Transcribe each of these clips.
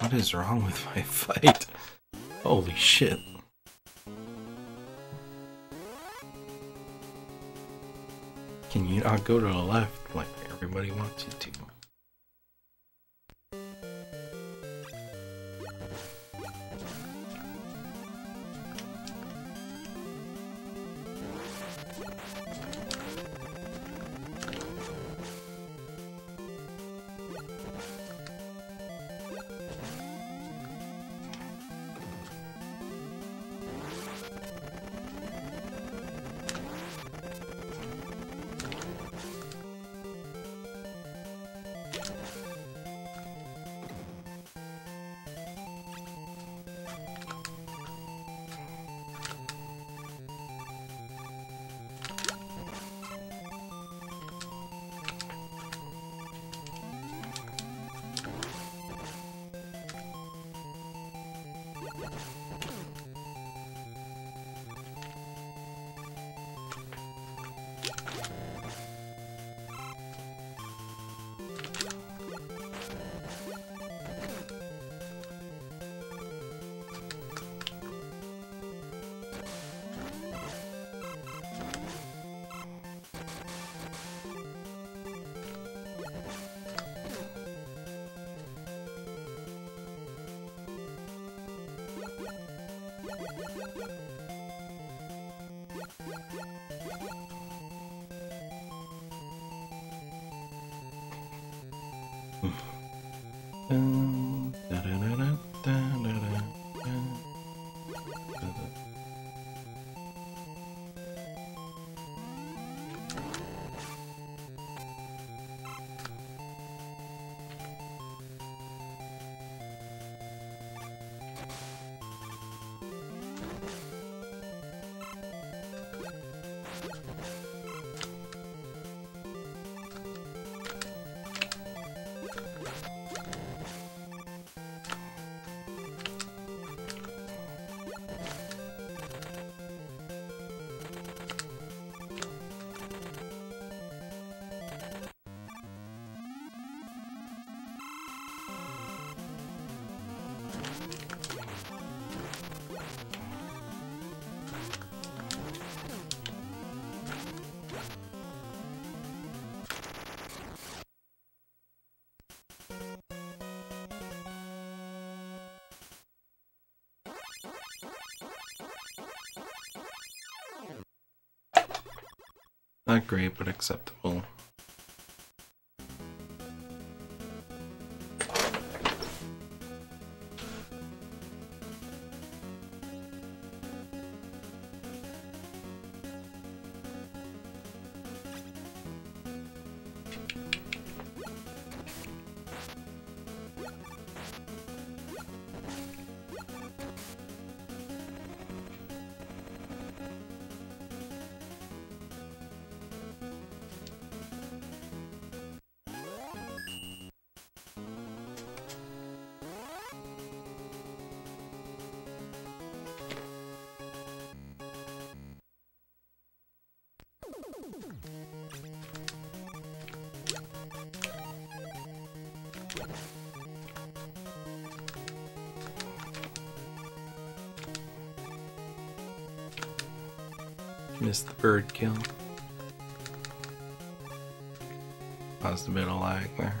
What is wrong with my fight? Holy shit. Can you not go to the left like everybody wants you to? Dun, Not great, but acceptable. Missed the bird kill. Caused a bit of lag there.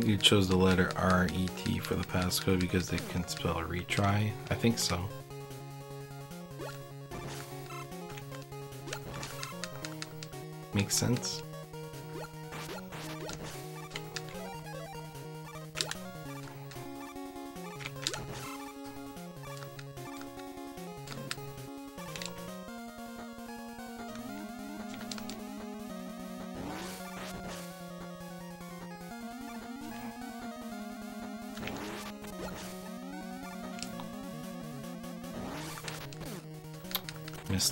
Think you chose the letter R E T for the passcode because they can spell retry? I think so. Makes sense.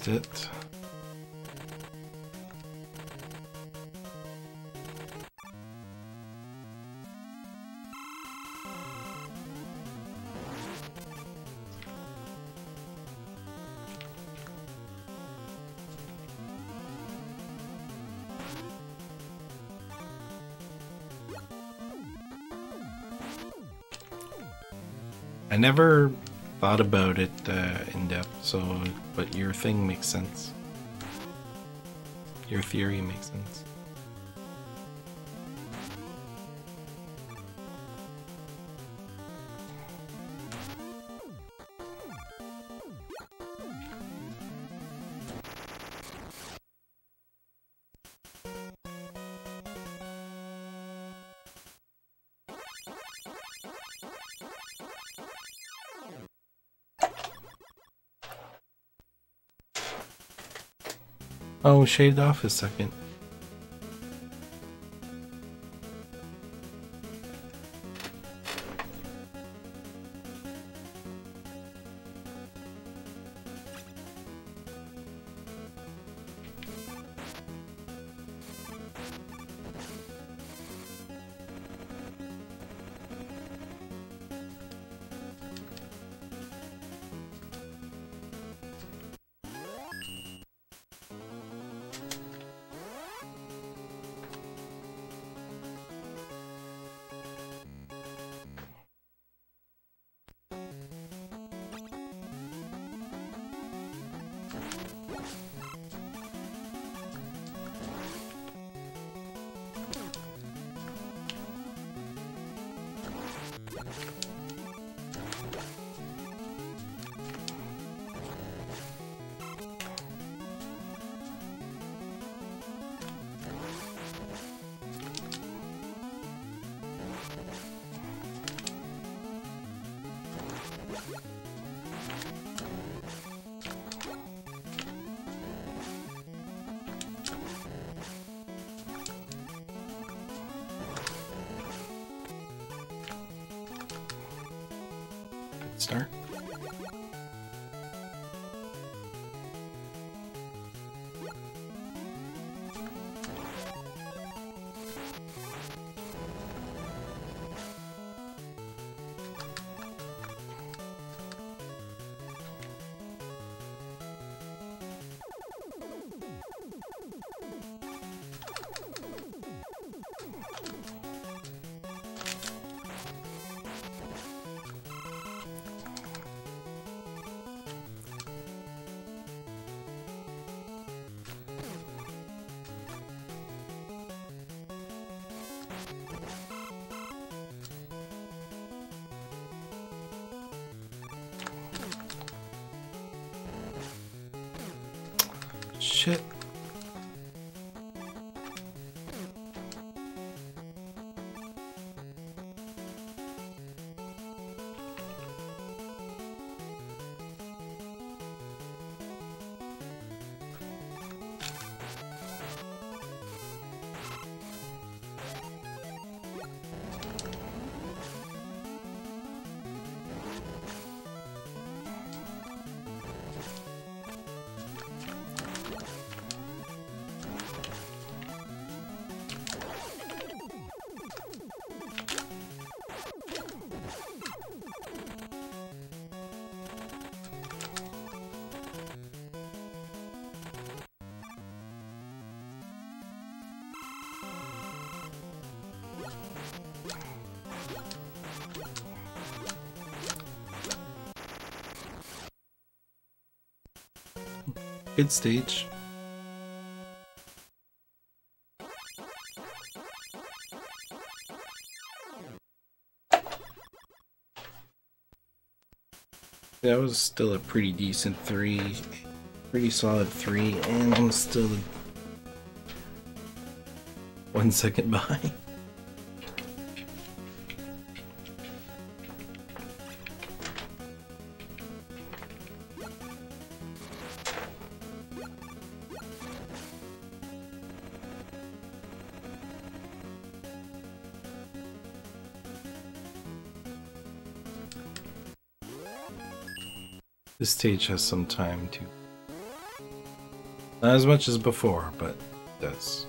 It. I never thought about it uh, in depth, so but your thing makes sense. Your theory makes sense. Oh, shaved off a second. Good stage. That was still a pretty decent three, pretty solid three, and I'm still one second behind. This stage has some time too. Not as much as before, but does.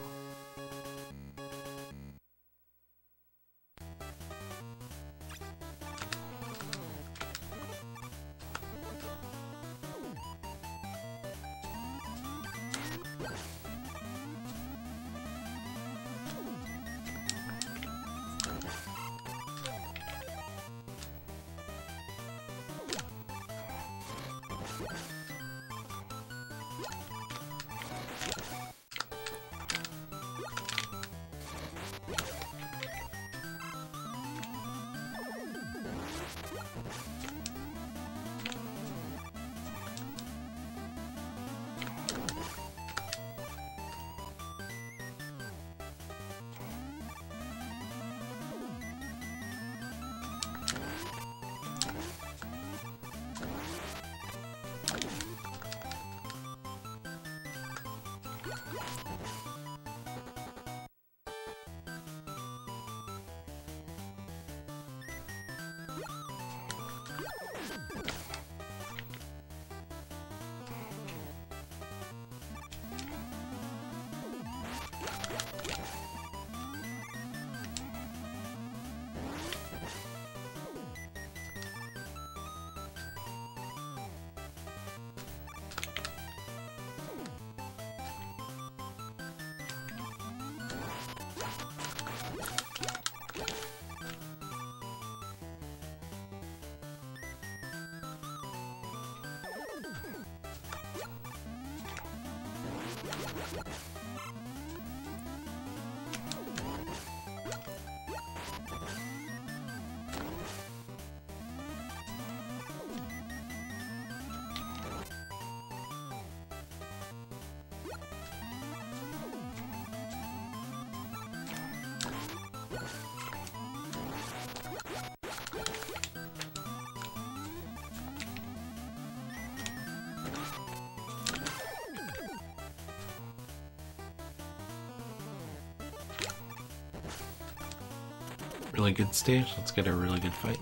Really good stage. Let's get a really good fight.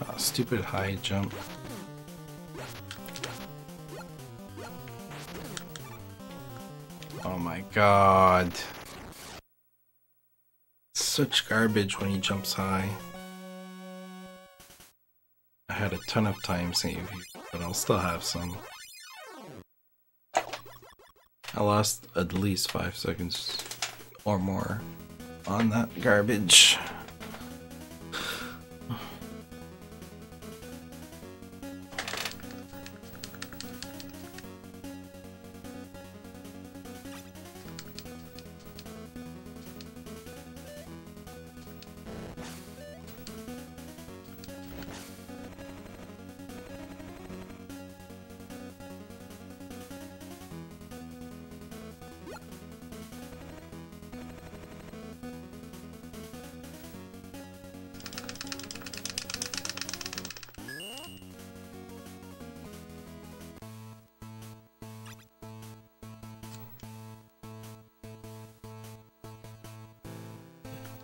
Oh, stupid high jump. Oh my god. Such garbage when he jumps high. I had a ton of time save but I'll still have some. I lost at least five seconds or more on that garbage.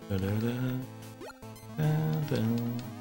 Da -da -da. da da.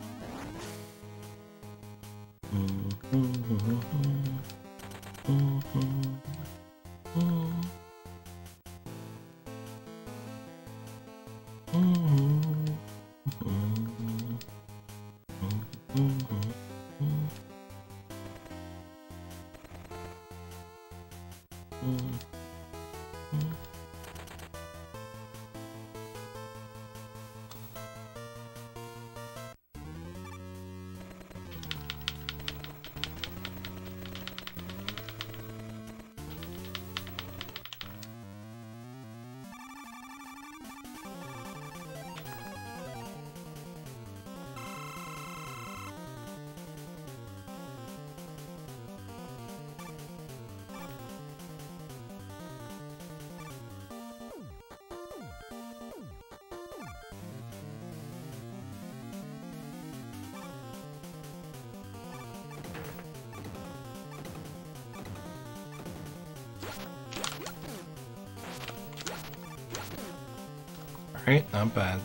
Alright, not bad.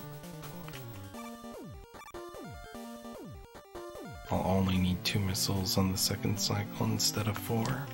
I'll only need two missiles on the second cycle instead of four.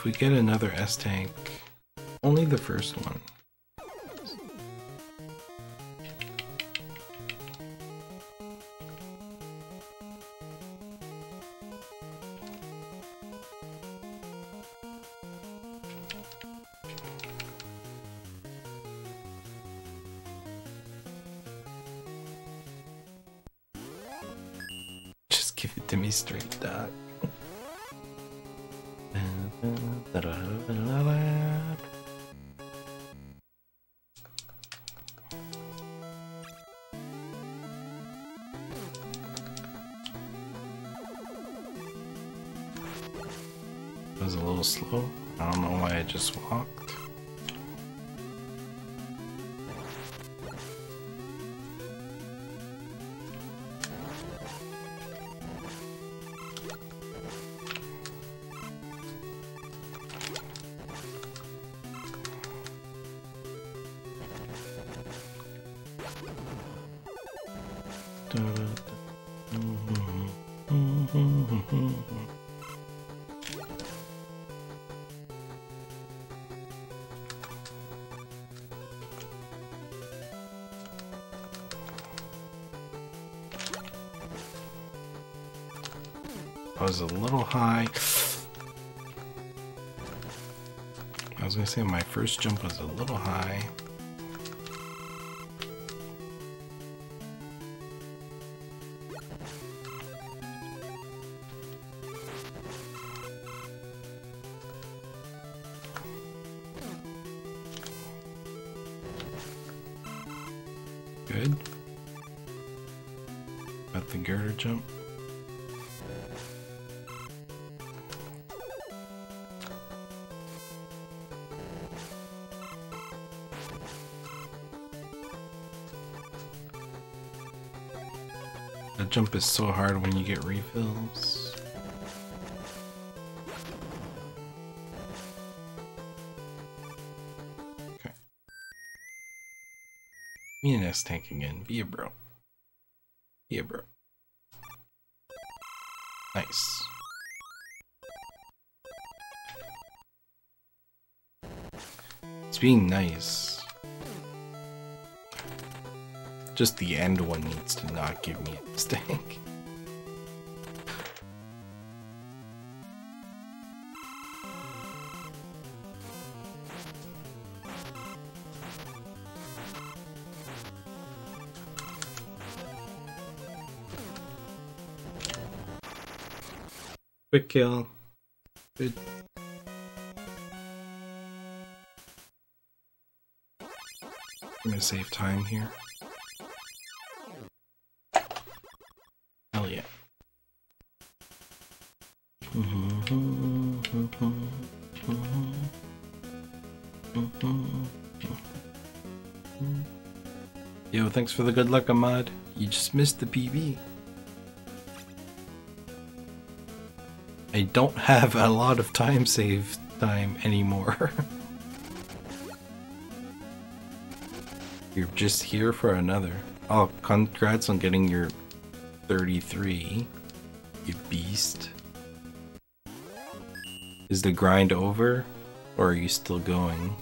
If we get another S tank, only the first one. It was a little slow. I don't know why I just walked. Say my first jump was a little high. Jump is so hard when you get refills. Okay. Me and S tank again. Be a bro. Be a bro. Nice. It's being nice. Just the end one needs to not give me a mistake. Quick kill. Good. I'm gonna save time here. Thanks for the good luck, Ahmad. You just missed the PB. I don't have a lot of time save time anymore. You're just here for another. Oh, congrats on getting your 33, you beast. Is the grind over, or are you still going?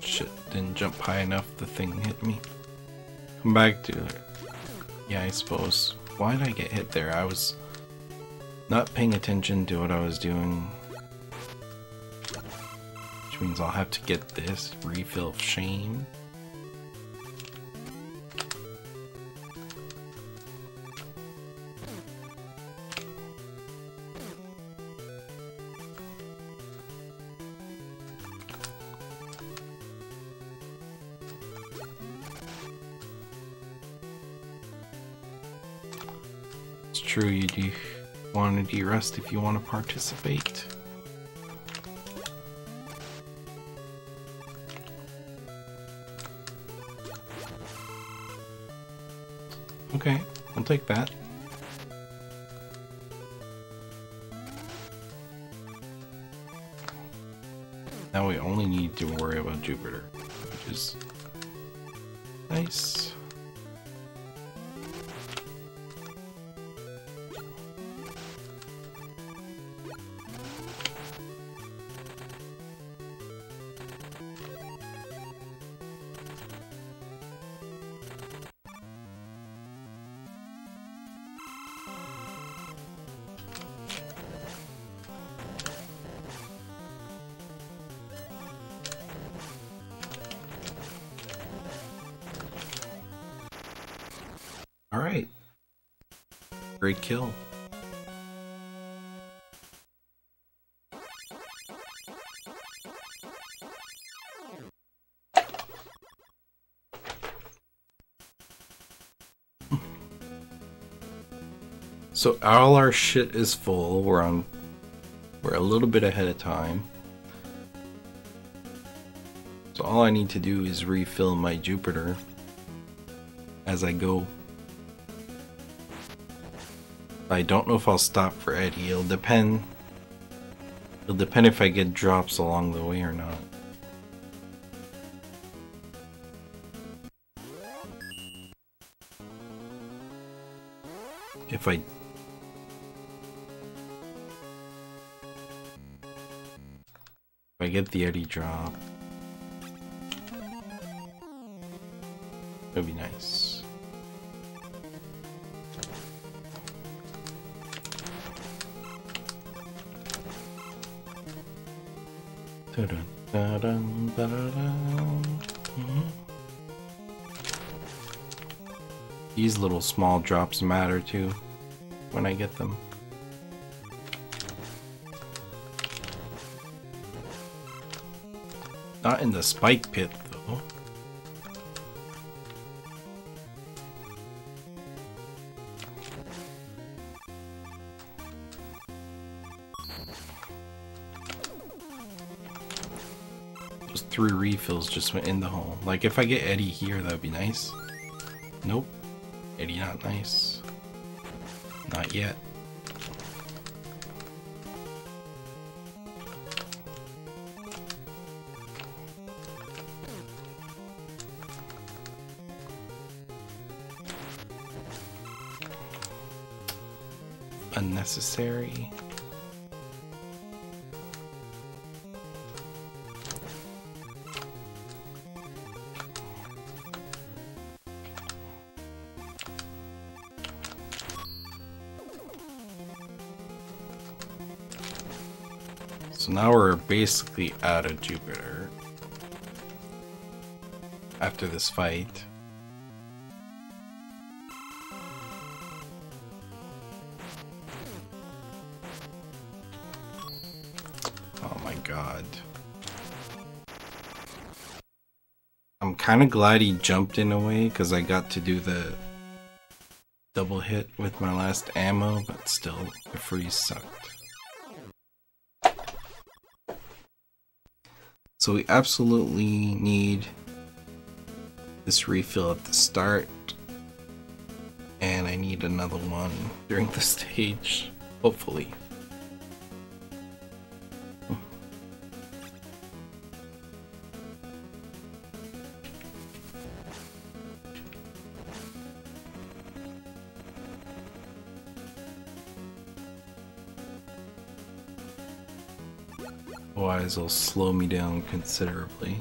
Shit, didn't jump high enough, the thing hit me. Come back to it. Yeah, I suppose. Why did I get hit there? I was not paying attention to what I was doing. Which means I'll have to get this refill of shame. It's true, you do want to de-rest if you want to participate. Okay, I'll take that. Now we only need to worry about Jupiter, which is nice. Great kill. So all our shit is full. We're on we're a little bit ahead of time. So all I need to do is refill my Jupiter as I go. I don't know if I'll stop for Eddie. It'll depend. It'll depend if I get drops along the way or not. If I if I get the Eddie drop, it'd be nice. Mm-hmm. These little small drops matter too when I get them. Not in the spike pit three refills just went in the hole. Like if I get Eddie here, that would be nice. Nope. Eddie not nice. Not yet. Unnecessary. Now we're basically out of Jupiter. After this fight. Oh my god. I'm kind of glad he jumped in a way because I got to do the double hit with my last ammo, but still, the freeze sucked. So we absolutely need this refill at the start. And I need another one during the stage, hopefully. It'll slow me down considerably.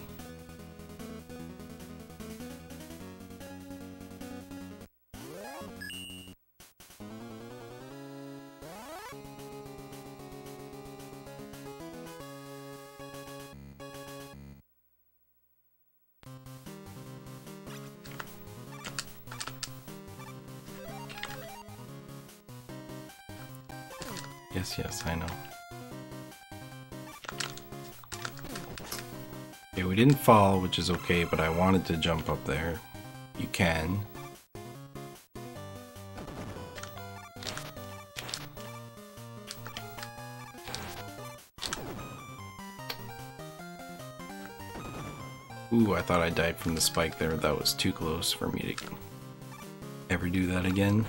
Okay, we didn't fall, which is okay, but I wanted to jump up there. You can. Ooh, I thought I died from the spike there. That was too close for me to ever do that again.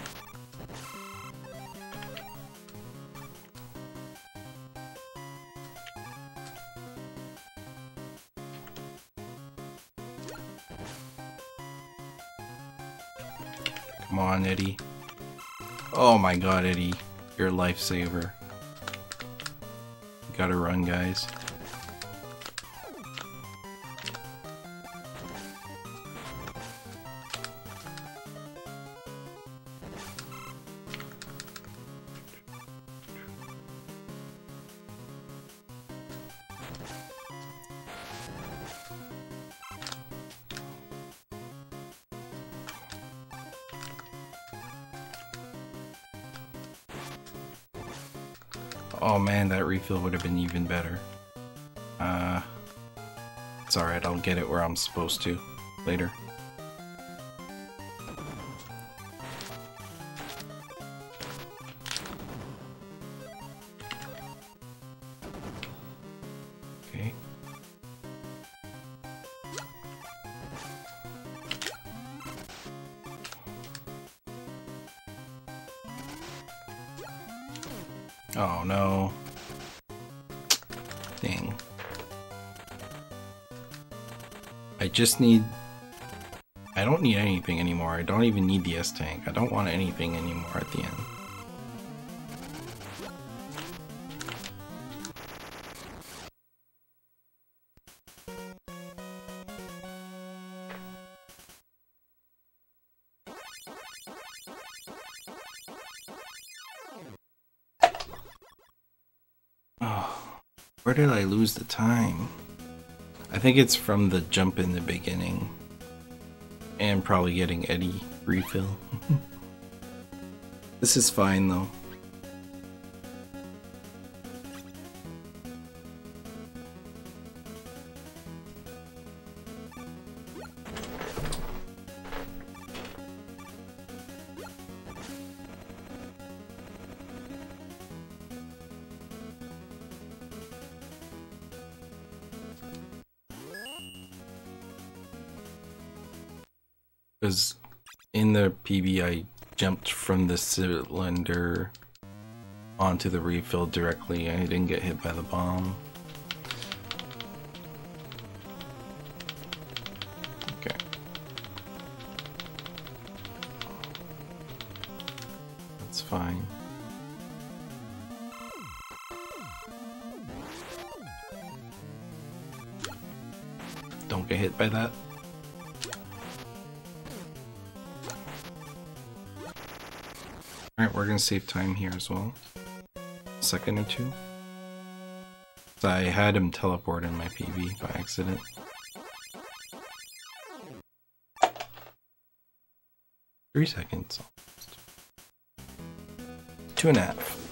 Eddie. Oh my god, Eddie. You're a lifesaver. Gotta run, guys. Refill would have been even better. Uh, it's alright, I'll get it where I'm supposed to later. Okay. Oh no. Dang. I just need... I don't need anything anymore. I don't even need the S-Tank. I don't want anything anymore at the end. Did I lose the time? I think it's from the jump in the beginning. And probably getting Eddie refill. this is fine though. The cylinder onto the refill directly. I didn't get hit by the bomb. Okay. That's fine. Don't get hit by that. We're gonna save time here as well. A second or two. So I had him teleport in my PB by accident. Three seconds. Two and a half.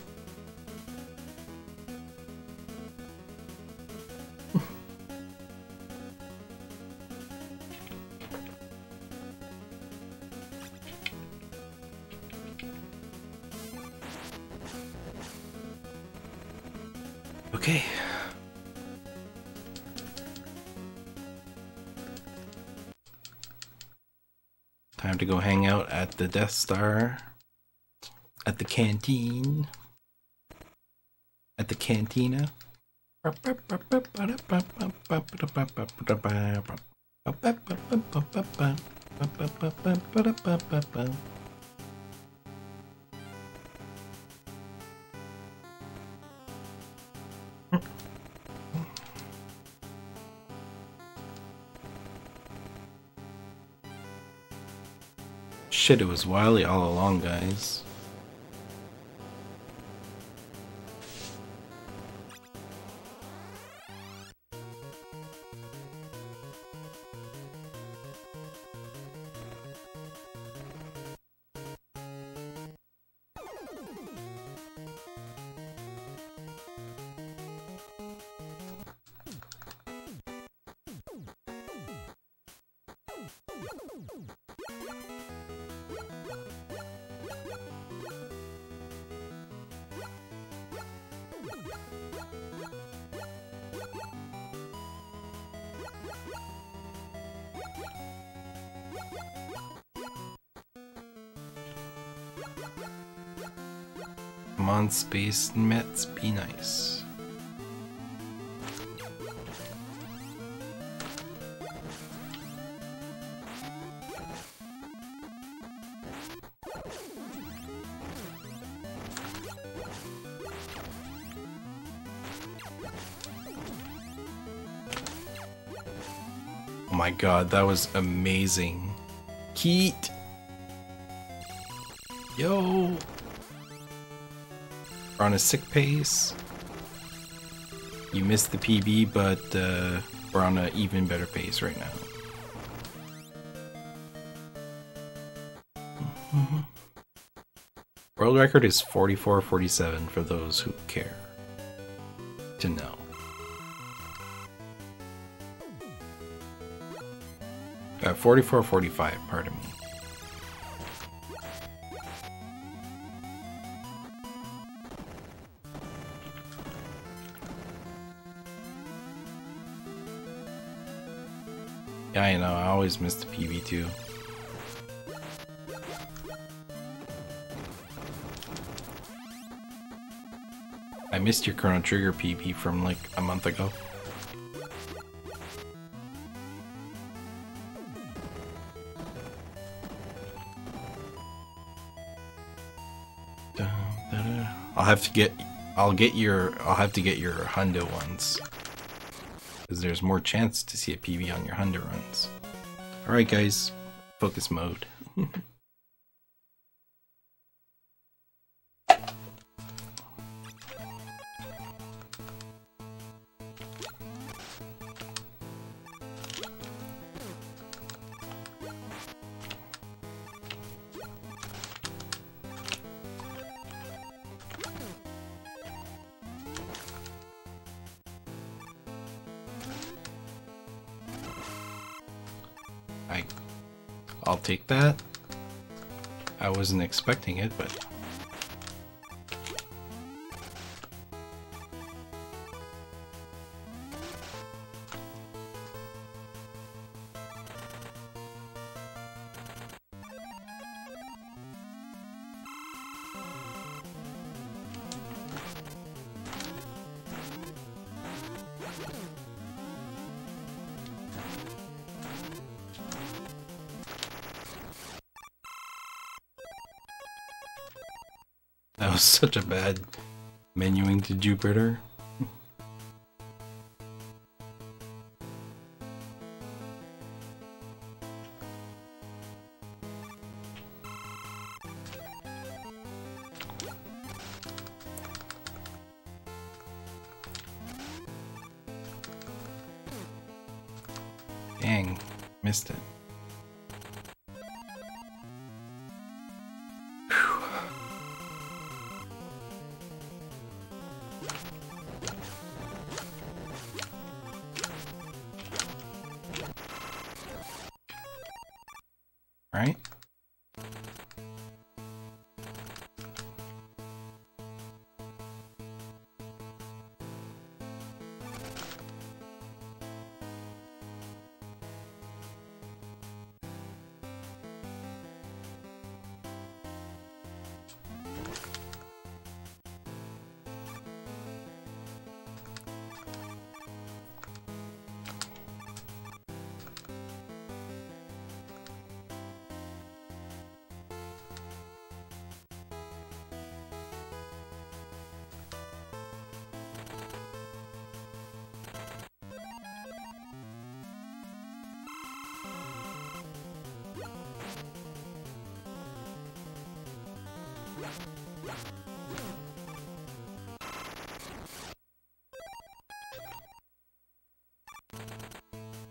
Death Star. At the canteen. At the cantina. Shit, it was Wily all along, guys. On, Space Mets, be nice. Oh my god, that was amazing. Keat! On a sick pace. You missed the PB, but uh, we're on an even better pace right now. World record is 44.47 for those who care to know. Uh, 44.45, pardon me. Yeah, I know, I always miss the PB too. I missed your Chrono Trigger PB from like a month ago. I'll have to get I'll get your I'll have to get your hundo ones. Because there's more chance to see a PB on your hundo runs. Alright guys, focus mode. expecting it, but... That was such a bad menuing to Jupiter.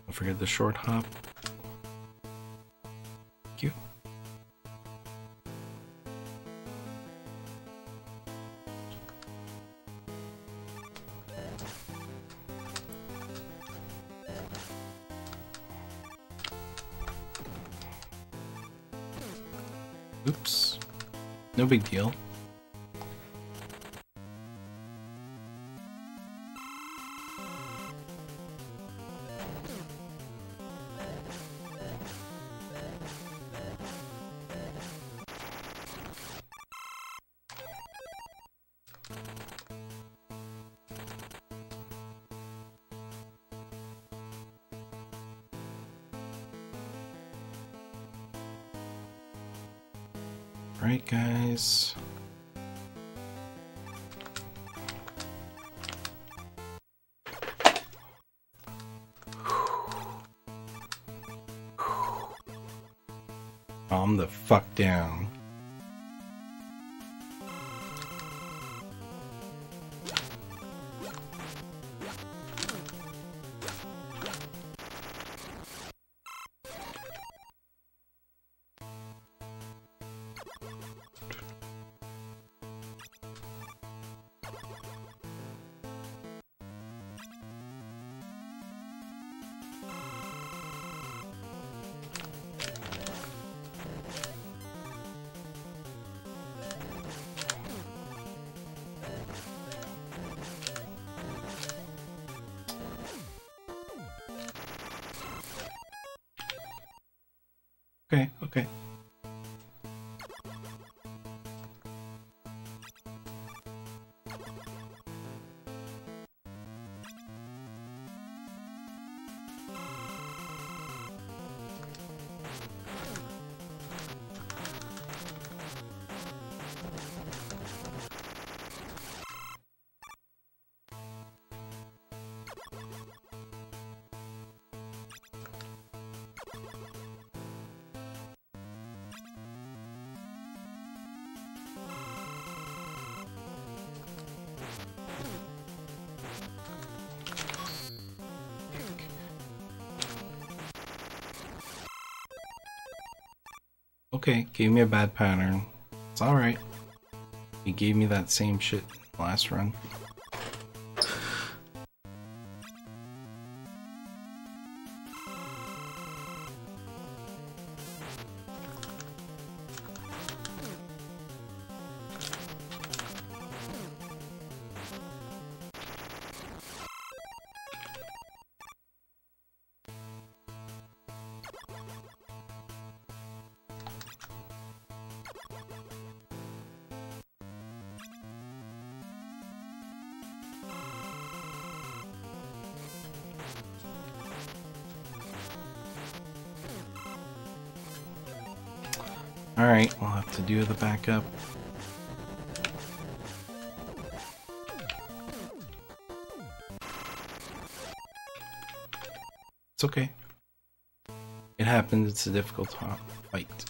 Don't forget the short hop. Thank you. Oops. No big deal. Calm the fuck down. Okay, gave me a bad pattern. It's alright. He gave me that same shit last run. To do the backup. It's okay. It happens, it's a difficult fight.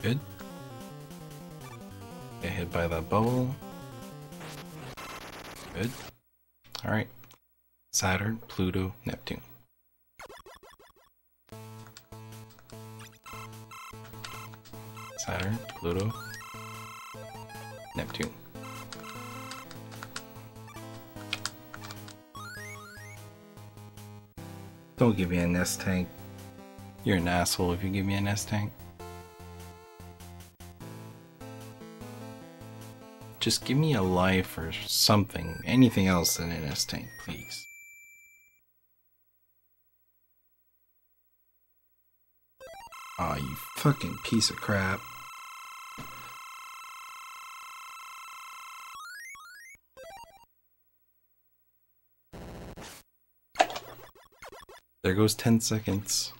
Good. Get hit by that bubble. Good. Alright. Saturn, Pluto, Neptune. Saturn, Pluto, Neptune. Don't give me an S tank. You're an asshole if you give me an S tank. Just give me a life or something, anything else than an S tank, please. Aw, oh, you fucking piece of crap. There goes 10 seconds.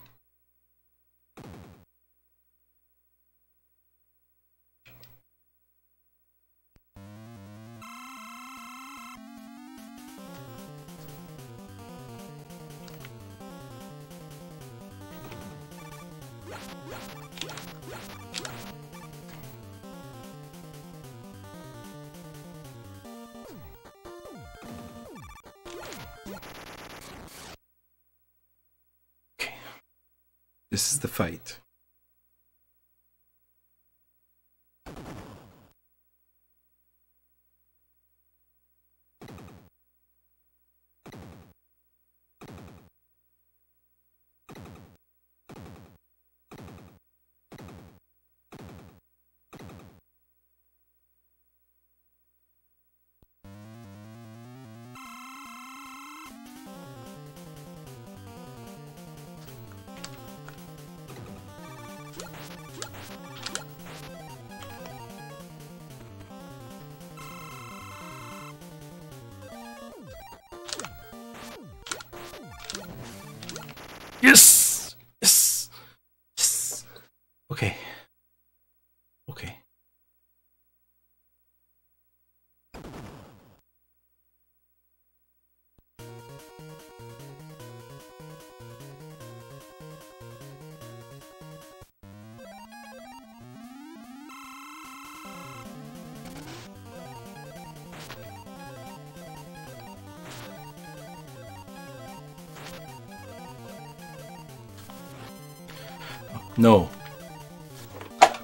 No.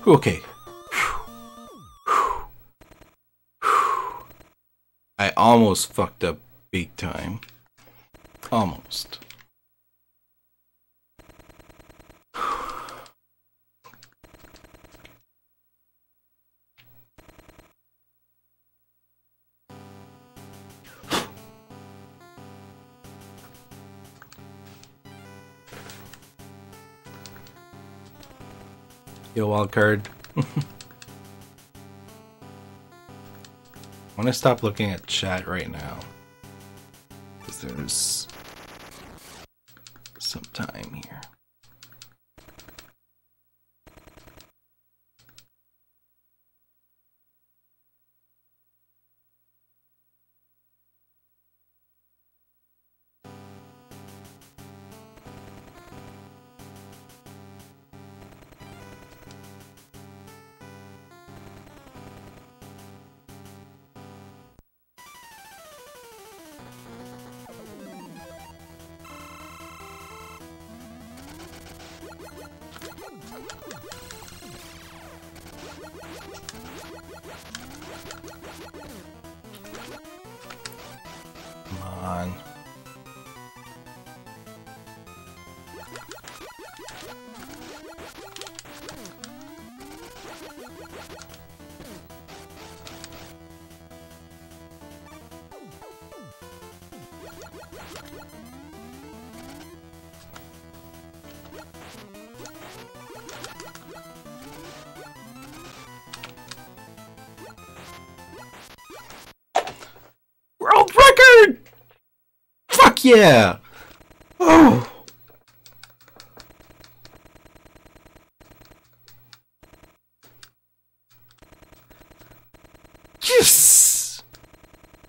Okay. I almost fucked up big time. Almost. Yo, wildcard. I want to stop looking at chat right now. Because there's some time here. Yeah! Oh! Yes!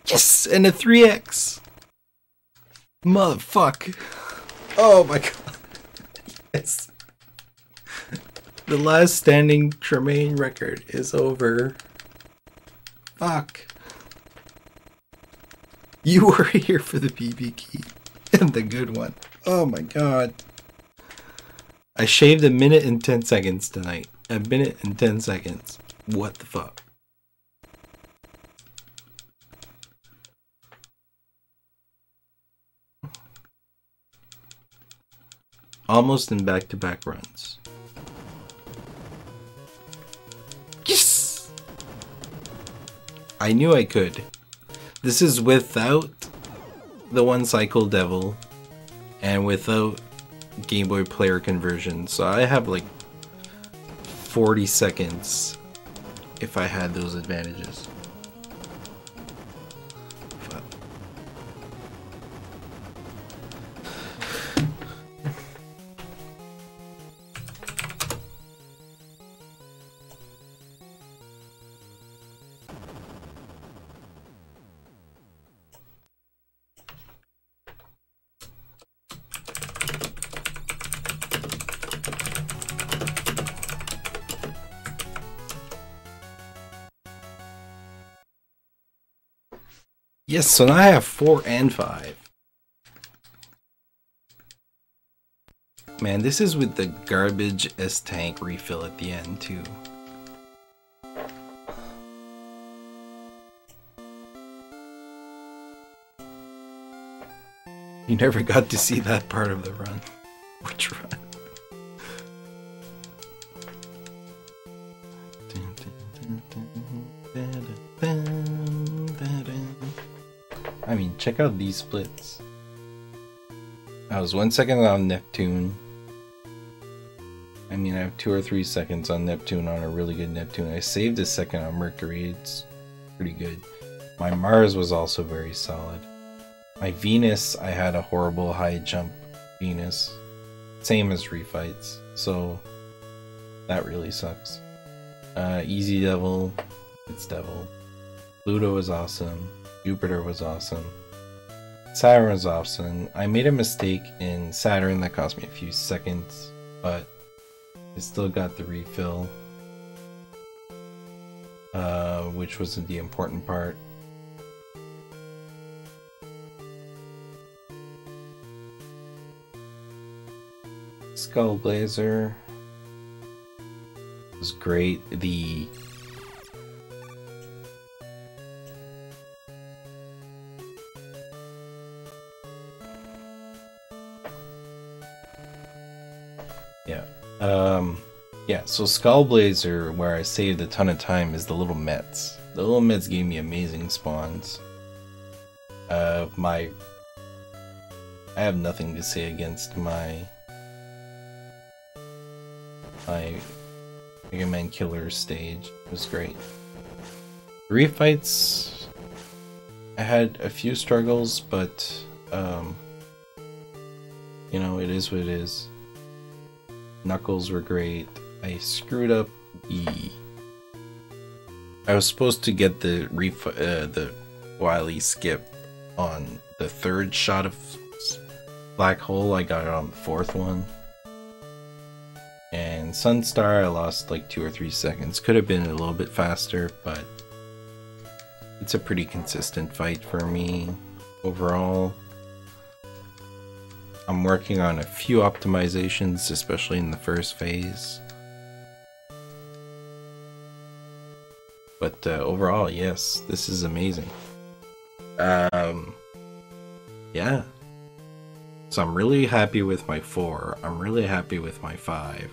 Yes! And a 3x! Motherfuck. Oh my god. Yes. The last standing Tremaine record is over. Fuck. You were here for the BB key. And the good one. Oh my god. I shaved a minute and 10 seconds tonight. A minute and 10 seconds. What the fuck? Almost in back to back runs. Yes! I knew I could. This is without the one cycle devil and without Game Boy player conversion. So I have like 40 seconds if I had those advantages. Yes, so now I have four and five. Man, this is with the garbage S tank refill at the end too. You never got to see that part of the run. Which run? Check out these splits. I was one second on Neptune. I mean, I have two or three seconds on Neptune on a really good Neptune. I saved a second on Mercury. It's pretty good. My Mars was also very solid. My Venus, I had a horrible high jump Venus. Same as refights. So, that really sucks. Uh, Easy Devil, it's Devil. Pluto was awesome. Jupiter was awesome. Was awesome. I made a mistake in Saturn that cost me a few seconds, but I still got the refill, uh, which wasn't the important part. Skull Blazer was great. The Um, yeah, so Skullblazer, where I saved a ton of time, is the little Mets. The little Mets gave me amazing spawns. Uh, my... I have nothing to say against my... My Mega Man Killer stage. It was great. Refights... I had a few struggles, but, um... You know, it is what it is. Knuckles were great. I screwed up the. I was supposed to get the ref uh, the Wily skip on the third shot of Black Hole. I got it on the fourth one. And Sunstar, I lost like two or three seconds. Could have been a little bit faster, but it's a pretty consistent fight for me overall. I'm working on a few optimizations, especially in the first phase. But uh, overall, yes, this is amazing. Um, yeah. So I'm really happy with my 4. I'm really happy with my 5.